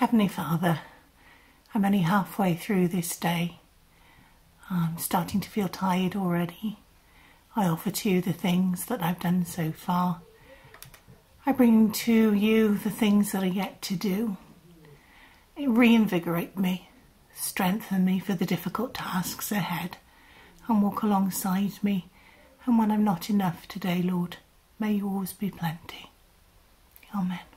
Heavenly Father, I'm only halfway through this day. I'm starting to feel tired already. I offer to you the things that I've done so far. I bring to you the things that are yet to do. Reinvigorate me, strengthen me for the difficult tasks ahead, and walk alongside me. And when I'm not enough today, Lord, may yours be plenty. Amen.